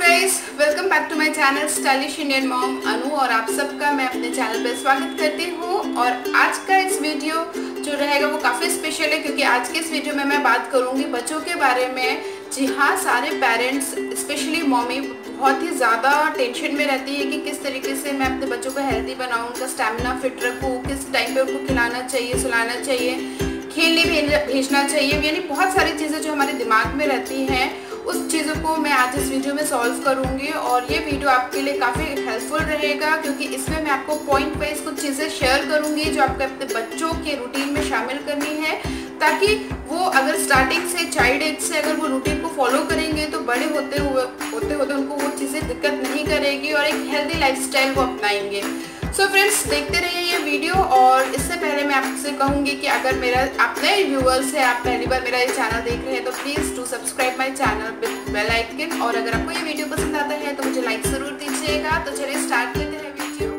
Guys welcome back to my channel stylish Indian mom Anu और आप सबका मैं अपने चैनल पर स्वागत करती हूँ। और आज का इस वीडियो जो रहेगा वो काफ़ी स्पेशल है, क्योंकि आज के इस वीडियो में मैं बात करूँगी बच्चों के बारे में। जी हाँ सारे पेरेंट्स स्पेशली मॉमी बहुत ही ज़्यादा टेंशन में रहती है कि किस तरीके से मैं अपने बच्चों को हेल्दी बनाऊँ, उनका स्टेमिना फिट रखूँ, किस टाइम पे उनको खिलाना चाहिए, सुलाना चाहिए, खेलने भेजना चाहिए। यानी बहुत सारी चीज़ें जो हमारे दिमाग में रहती हैं। उस चीज़ों को मैं आज इस वीडियो में सॉल्व करूँगी और ये वीडियो आपके लिए काफ़ी हेल्पफुल रहेगा क्योंकि इसमें मैं आपको पॉइंट वाइज कुछ चीज़ें शेयर करूँगी जो आपको अपने बच्चों के रूटीन में शामिल करनी है, ताकि वो अगर स्टार्टिंग से चाइल्ड एज से अगर वो रूटीन को फॉलो करेंगे तो बड़े होते हुए, होते होते उनको वो चीज़ें दिक्कत नहीं करेगी और एक हेल्दी लाइफ वो अपनाएँगे। सो फ्रेंड्स देखते रहिए वीडियो और इससे पहले मैं आपसे कहूँगी कि अगर मेरा आप नए व्यूअर्स हैं आप पहली बार मेरा ये चैनल देख रहे हैं तो please to subscribe my channel with bell icon और अगर आपको ये वीडियो पसंद आता है तो मुझे लाइक ज़रूर दीजिएगा। तो चलिए स्टार्ट करते हैं वीडियो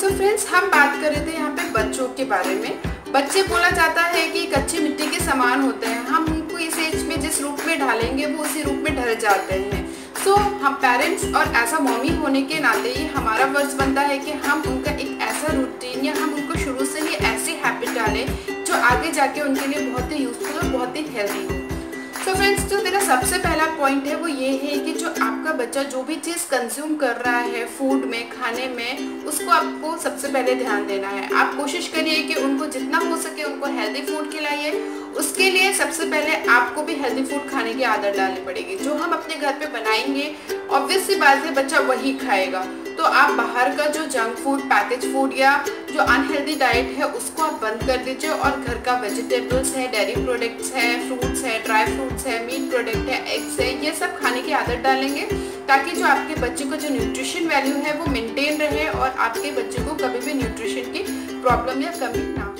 सो फ्रेंड्स हम बात कर रहे थे यहाँ पे बच्चों के बारे में। बच्चे बोला जाता है कि कच्ची मिट्टी के समान होते हैं। हम उनको इस एज में जिस रूप में ढालेंगे वो उसी रूप में ढल जाते हैं। सो so, हम पेरेंट्स और ऐसा मम्मी होने के नाते ये हमारा फ़र्ज़ बनता है कि हम उनका एक ऐसा रूटीन या हम उनको शुरू से ही ऐसी हैबिट डालें जो आगे जाके उनके लिए बहुत ही यूजफुल और बहुत ही हेल्दी हो। सो फ्रेंड्स जो मेरा सबसे पहला पॉइंट है वो ये है कि जो आपका बच्चा जो भी चीज़ कंज्यूम कर रहा है फ़ूड में, खाने में, उसको आपको सबसे पहले ध्यान देना है। आप कोशिश करिए कि उनको जितना हो सके उनको हेल्दी फ़ूड खिलाइए। उसके लिए सबसे पहले आपको भी हेल्दी फ़ूड खाने की आदत डालनी पड़ेगी। जो हम अपने घर पे बनाएँगे ऑब्वियस सी बात है, बच्चा वही खाएगा। तो आप बाहर का जो जंक फ़ूड पैकेज फ़ूड या जो अनहेल्दी डाइट है, उसको आप बंद कर दीजिए और घर का वेजिटेबल्स है डेयरी प्रोडक्ट्स है फ्रूट्स है ड्राई फ्रूट्स है मीट प्रोडक्ट है एग्स है, ये सब खाने की आदत डालेंगे ताकि जो आपके बच्चे को जो न्यूट्रिशन वैल्यू है, वो मेंटेन रहे और आपके बच्चे को कभी भी न्यूट्रिशन की प्रॉब्लम या कमी ना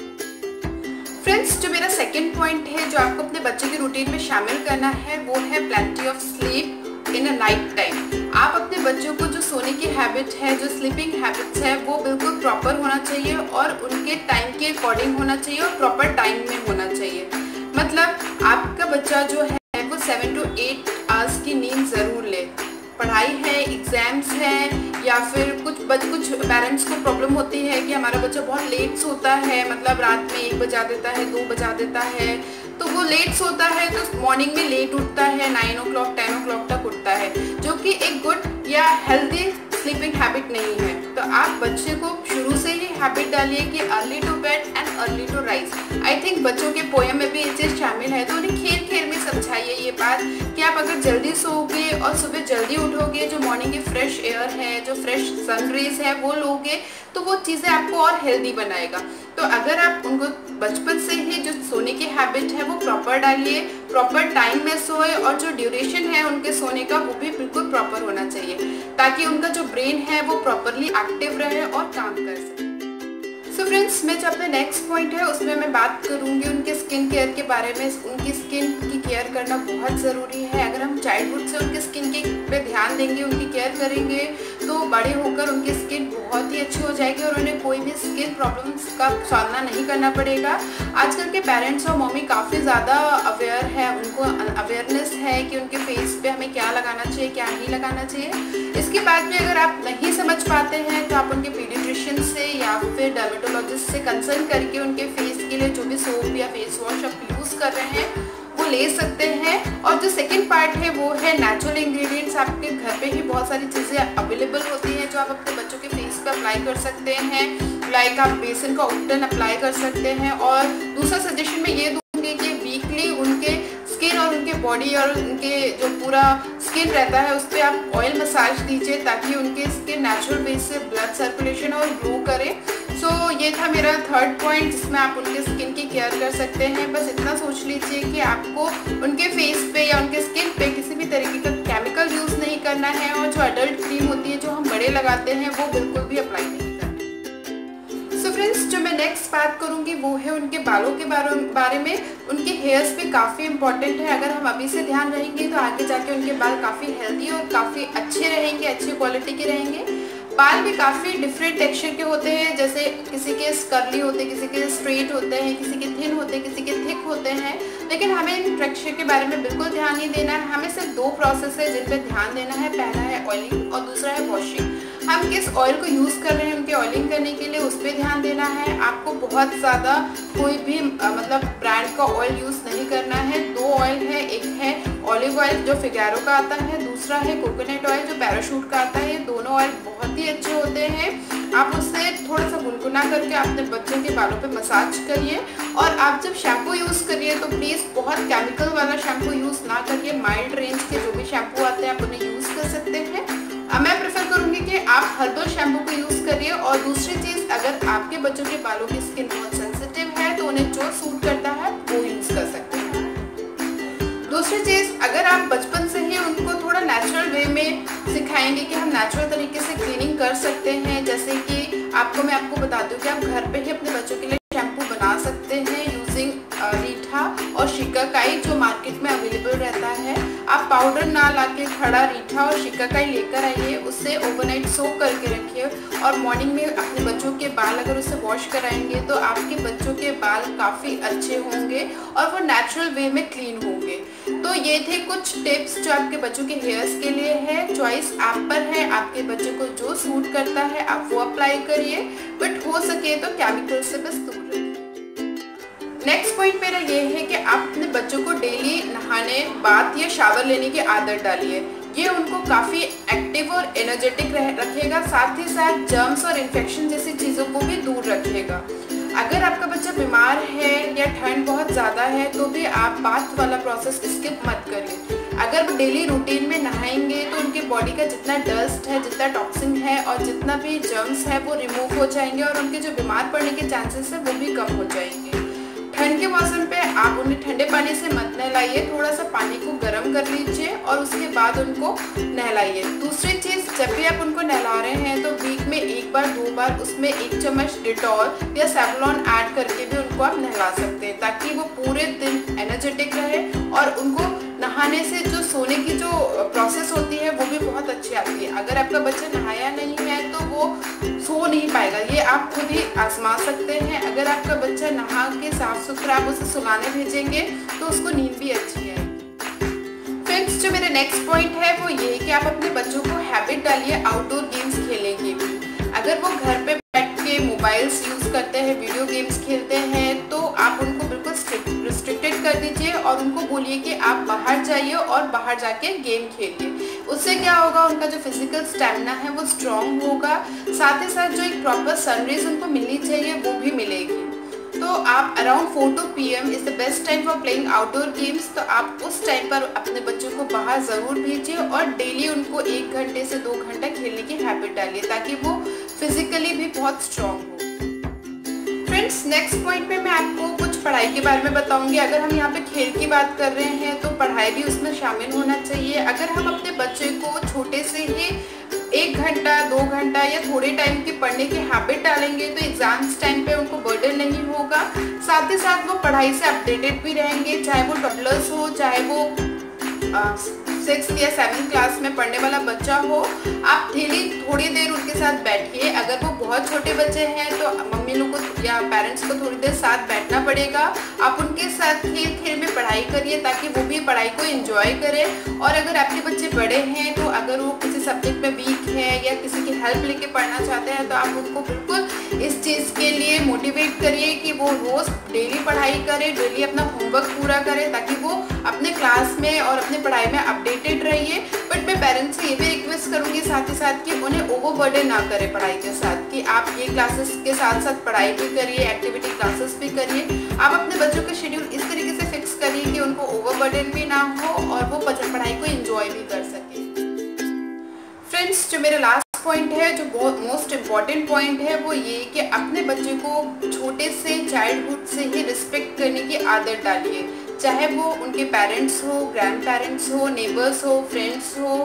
फ्रेंड्स जो मेरा सेकेंड पॉइंट है, जो आपको अपने बच्चे के रूटीन में शामिल करना है, वो है plenty of sleep in a night time आप अपने बच्चों को जो सोने की हैबिट है, जो स्लीपिंग हैबिट्स है, वो बिल्कुल प्रॉपर होना चाहिए और उनके टाइम के अकॉर्डिंग होना चाहिए और प्रॉपर टाइम में होना चाहिए। मतलब आपका बच्चा जो है, वो सेवन टू एट आवर्स की नींद ज़रूर ले। पढ़ाई है एग्ज़ाम्स हैं, या फिर कुछ बच, कुछ पेरेंट्स को प्रॉब्लम होती है कि हमारा बच्चा बहुत लेट सोता है मतलब रात में एक बजा देता है, दो बजा देता है तो वो लेट सोता है तो मॉर्निंग में लेट उठता है nine o'clock ten o'clock तक उठता है, जो कि एक गुड या हेल्दी स्लीपिंग हैबिट नहीं है। तो आप बच्चे को शुरू से ही हैबिट डालिए कि early to bed and early to rise I think बच्चों के पोएम में भी ये चीज़ शामिल है तो उन्हें खेल खेल में समझाइए ये बात कि आप अगर जल्दी सोओगे और सुबह जल्दी उठोगे, जो मॉर्निंग की फ्रेश एयर है, जो फ्रेश सन रेज है, वो लोगे तो वो चीज़ें आपको और हेल्दी बनाएगा। तो अगर आप उनको बचपन से ही जो सोने की हैबिट है वो प्रॉपर डालिए प्रॉपर टाइम में सोए और जो ड्यूरेशन है उनके सोने का वो भी बिल्कुल प्रॉपर होना चाहिए, ताकि उनका जो ब्रेन है वो प्रॉपरली एक्टिव रहे और काम कर सके। सो फ्रेंड्स मैं जो अपना नेक्स्ट पॉइंट है, उसमें मैं बात करूँगी उनके स्किन केयर के बारे में। उनकी स्किन की केयर करना बहुत ज़रूरी है। अगर हम चाइल्डहुड से उनके स्किन के पे ध्यान देंगे, उनकी केयर करेंगे तो बड़े होकर उनकी स्किन बहुत ही अच्छी हो जाएगी और उन्हें कोई भी स्किन प्रॉब्लम्स का सामना नहीं करना पड़ेगा। आजकल के पेरेंट्स और मम्मी काफ़ी ज़्यादा अवेयर है, उनको अवेयरनेस है कि उनके फेस पे हमें क्या लगाना चाहिए, क्या नहीं लगाना चाहिए। इसके बाद भी अगर आप नहीं समझ पाते हैं तो आप उनके पीडिट्रिशियन से या फिर डर्मेटो डर्मेटोलॉजिस्ट से कंसल्ट करके उनके फेस के लिए जो भी सोप या फेस वॉश आप यूज़ कर रहे हैं, वो ले सकते हैं। और जो सेकेंड पार्ट है, वो है नेचुरल इंग्रेडिएंट्स आपके घर पे ही बहुत सारी चीज़ें अवेलेबल होती हैं जो आप अपने बच्चों के फेस पे अप्लाई कर सकते हैं। लाइक आप बेसन का उपटन अप्लाई कर सकते हैं। और दूसरा सजेशन मैं ये दूँगी कि वीकली उनके स्किन और उनके बॉडी और उनके जो पूरा स्किन रहता है, उस पर आप ऑयल मसाज दीजिए ताकि उनके स्किन नेचुरल बेस से ब्लड सर्कुलेशन और ग्लो करे। सो so, ये था मेरा थर्ड पॉइंट जिसमें आप उनके स्किन की केयर कर सकते हैं। बस इतना सोच लीजिए कि आपको उनके फेस पे या उनके स्किन पे किसी भी तरीके का केमिकल यूज़ नहीं करना है और जो अडल्ट क्रीम होती है जो हम बड़े लगाते हैं वो बिल्कुल भी अप्लाई नहीं करना सो फ्रेंड्स जो मैं नेक्स्ट बात करूँगी वो है उनके बालों के बारे में। उनके हेयर्स पे काफ़ी इंपॉर्टेंट है। अगर हम अभी से ध्यान रहेंगे तो आगे जाके उनके बाल काफ़ी हेल्दी और काफ़ी अच्छे रहेंगे अच्छी क्वालिटी के रहेंगे। बाल भी काफ़ी डिफरेंट टेक्सचर के होते हैं, जैसे किसी के स्कर्ली होते हैं किसी के स्ट्रेट होते हैं, किसी के थिन होते हैं किसी के थिक होते हैं। लेकिन हमें इन टेक्सचर के बारे में बिल्कुल ध्यान नहीं देना है। हमें सिर्फ़ दो प्रोसेस है जिन पर ध्यान देना है, पहला है ऑयलिंग और दूसरा है वॉशिंग हम किस ऑयल को यूज़ कर रहे हैं, उनके ऑयलिंग करने के लिए, उस पर ध्यान देना है। आपको बहुत ज़्यादा कोई भी मतलब ब्रांड का ऑयल यूज़ नहीं करना है। दो ऑयल है, एक है ऑलिव ऑयल जो फिगैरो का आता है, दूसरा है कोकोनट ऑयल जो पैराशूट का आता है। दोनों ऑयल बहुत ही अच्छे होते हैं। आप उससे थोड़ा सा गुनगुना करके अपने बच्चों के बालों पे मसाज करिए। और आप जब शैम्पू यूज़ करिए तो प्लीज़ बहुत केमिकल वाला शैम्पू यूज़ ना करिए। माइल्ड रेंज के जो भी शैम्पू आते हैं, आप उन्हें यूज़ कर सकते हैं। मैं प्रेफर करूँगी कि आप हर्बल शैम्पू को यूज़ करिए और दूसरी चीज़, अगर आपके बच्चों के बालों की स्किन बहुत सेंसिटिव है तो उन्हें जो सूट करता है, वो यूज़ कर सकते हैं। दूसरी चीज़, अगर आप बचपन से ही उनको थोड़ा नेचुरल वे में सिखाएँगे कि हम नेचुरल तरीके से क्लीनिंग कर सकते हैं, जैसे कि आपको, मैं आपको बता दूँ कि आप घर पे ही अपने रीठा और शिकाकाई लेकर आइए उससे ओवरनाइट सोक करके रखिए और मॉर्निंग में अपने बच्चों के बाल अगर उससे वॉश कराएँगे तो आपके बच्चों के बाल काफ़ी अच्छे होंगे और वो नेचुरल वे में क्लीन होंगे। तो ये थे कुछ टिप्स जो आपके बच्चों के हेयर्स के लिए है। चॉइस आप पर है, आपके बच्चे को जो सूट करता है, आप वो अप्लाई करिए। बट हो सके तो केमिकल से बस दूर नेक्स्ट पॉइंट मेरा ये है कि आप अपने बच्चों को डेली नहाने बाथ या शावर लेने की आदत डालिए। ये उनको काफ़ी एक्टिव और एनर्जेटिक रखेगा, साथ ही साथ जर्म्स और इन्फेक्शन जैसी चीज़ों को भी दूर रखेगा। अगर आपका बच्चा बीमार है या ठंड बहुत ज़्यादा है तो भी आप बाथ वाला प्रोसेस स्किप मत करिए। अगर वो डेली रूटीन में नहाएँगे तो उनके बॉडी का जितना डस्ट है, जितना टॉक्सिन है और जितना भी जर्म्स है, वो रिमूव हो जाएँगे और उनके जो बीमार पड़ने के चांसेस है, वो भी कम हो जाएँगे। ठंड के मौसम पे आप उन्हें ठंडे पानी से मत नहलाइए थोड़ा सा पानी को गर्म कर लीजिए और उसके बाद उनको नहलाइए। दूसरी चीज़, जब भी आप उनको नहला रहे हैं तो वीक में एक बार, दो बार उसमें एक चम्मच डिटॉल या सेवलॉन ऐड करके भी उनको आप नहला सकते हैं, ताकि वो पूरे दिन एनर्जेटिक रहे और उनको नहाने से जो सोने की जो प्रोसेस होती है, वो भी बहुत अच्छी आती है। अगर आपका बच्चा नहाया नहीं है वो सो नहीं पाएगा। ये आप खुद ही आजमा सकते हैं। अगर आपका बच्चा नहा के साफ़ सुथरा आप उसे सुलाने भेजेंगे तो उसको नींद भी अच्छी है फ्रेंड्स जो मेरा नेक्स्ट पॉइंट है, वो ये कि आप अपने बच्चों को हैबिट डालिए आउटडोर गेम्स खेलेंगे अगर वो घर पे बैठ के मोबाइल्स यूज़ करते हैं वीडियो गेम्स खेलते हैं उनको बोलिए कि आप बाहर जाइए और बाहर जाके गेम खेलिए। उससे क्या होगा? उनका जो फ़िज़िकल स्टेमिना है, वो स्ट्रॉन्ग होगा। साथ ही साथ जो एक प्रॉपर सनरेज उनको मिलनी चाहिए, वो भी मिलेगी। तो आप around four to P M is the best time for playing outdoor games तो आप उस टाइम पर अपने बच्चों को बाहर ज़रूर भेजिए और डेली उनको एक घंटे से दो घंटा खेलने की हैबिट डालिए, ताकि वो फिजिकली भी बहुत स्ट्रॉन्ग फ्रेंड्स नेक्स्ट पॉइंट पे मैं आपको कुछ पढ़ाई के बारे में बताऊँगी। अगर हम यहाँ पे खेल की बात कर रहे हैं तो पढ़ाई भी उसमें शामिल होना चाहिए। अगर हम अपने बच्चे को छोटे से ही एक घंटा, दो घंटा या थोड़े टाइम के पढ़ने की हैबिट डालेंगे तो एग्ज़ाम्स टाइम पे उनको बर्डन नहीं होगा। साथ ही साथ वो पढ़ाई से अपडेटेड भी रहेंगे, चाहे वो टॉडलर्स हो, चाहे वो सिक्स या सेवन क्लास में पढ़ने वाला बच्चा हो, आप डेली थोड़ी देर उनके साथ बैठिए। अगर वो बहुत छोटे बच्चे हैं तो मम्मी लोग को या पेरेंट्स को थोड़ी देर साथ बैठना पड़ेगा। आप उनके साथ खेल खेल पढ़ाई करिए ताकि वो भी पढ़ाई को एंजॉय करें। और अगर आपके बच्चे बड़े हैं तो अगर वो किसी सब्जेक्ट में वीक है या किसी की हेल्प लेके पढ़ना चाहते हैं तो आप उनको बिल्कुल इस चीज़ के लिए मोटिवेट करिए कि वो रोज़ डेली पढ़ाई करें डेली अपना होमवर्क पूरा करें, ताकि वो अपने क्लास में और अपने पढ़ाई में अपडेटेड रहिए। बट मैं पेरेंट्स से ये भी रिक्वेस्ट करूँगी साथ ही साथ कि उन्हें ओवर बर्डन ना करें पढ़ाई के साथ, कि आप ये क्लासेस के साथ साथ पढ़ाई भी करिए एक्टिविटी क्लासेस भी करिए। आप अपने बच्चों का शेड्यूल इस तरीके से करिए कि उनको ओवरबर्डन भी ना हो और वो पढ़ाई को इंजॉय भी कर सके। फ्रेंड्स जो मेरा लास्ट पॉइंट है, जो बहुत मोस्ट इंपॉर्टेंट पॉइंट है, वो ये कि अपने बच्चे को छोटे से चाइल्डहुड से ही रिस्पेक्ट करने की आदत डालिए। चाहे वो उनके पेरेंट्स हो ग्रैंड पेरेंट्स हो नेबर्स हो फ्रेंड्स हो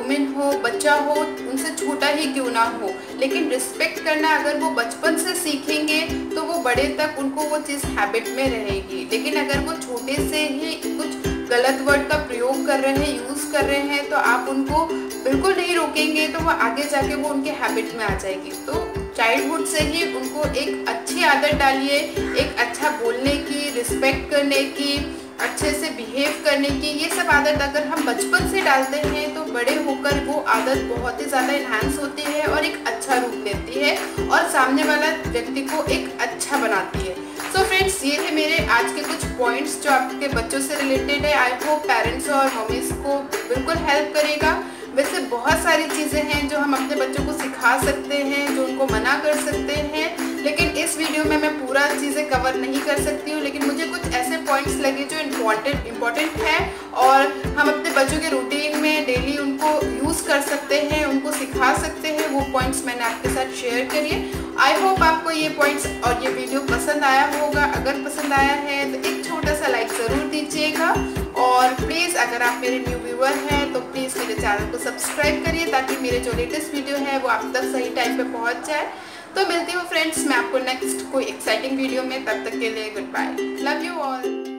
वुमेन हो, बच्चा हो, उनसे छोटा ही क्यों ना हो? लेकिन रिस्पेक्ट करना अगर वो बचपन से सीखेंगे तो वो बड़े तक उनको वो चीज़ हैबिट में रहेगी। लेकिन अगर वो छोटे से ही कुछ गलत वर्ड का प्रयोग कर रहे हैं यूज़ कर रहे हैं तो आप उनको बिल्कुल नहीं रोकेंगे तो वो आगे जाके वो उनके हैबिट में आ जाएगी। तो चाइल्डहुड से ही उनको एक अच्छी आदत डालिए, एक अच्छा बोलने की रिस्पेक्ट करने की, अच्छे से बिहेव करने की, ये सब आदत अगर हम बचपन से डालते हैं तो बड़े होकर वो आदत बहुत ही ज़्यादा इन्हांस होती है और एक अच्छा रूप देती है और सामने वाला व्यक्ति को एक अच्छा बनाती है। सो so फ्रेंड्स ये थे मेरे आज के कुछ पॉइंट्स जो आपके बच्चों से रिलेटेड है। आई होप पेरेंट्स और मम्मीज को बिल्कुल हेल्प करेगा। वैसे बहुत सारी चीज़ें हैं जो हम अपने बच्चों को सिखा सकते हैं, जो उनको मना कर सकते हैं, लेकिन इस वीडियो में मैं पूरा चीज़ें कवर नहीं कर सकती हूँ, लेकिन मुझे कुछ ऐसे पॉइंट्स लगे जो इंपॉर्टेंट इंपॉर्टेंट है और हम अपने बच्चों के रूटीन में डेली उनको यूज़ कर सकते हैं, उनको सिखा सकते हैं, वो पॉइंट्स मैंने आपके साथ शेयर करिए। आई होप आपको ये पॉइंट्स और ये वीडियो पसंद आया होगा। अगर पसंद आया है तो एक छोटा सा लाइक ज़रूर दीजिएगा। और प्लीज़ अगर आप मेरे न्यू व्यूअर हैं तो प्लीज़ मेरे चैनल को सब्सक्राइब करिए ताकि मेरे जो लेटेस्ट वीडियो है, वो आप तक सही टाइम पे पहुँच जाए। तो मिलती हूँ फ्रेंड्स मैं आपको नेक्स्ट कोई एक्साइटिंग वीडियो में, तब तक के लिए good bye love you all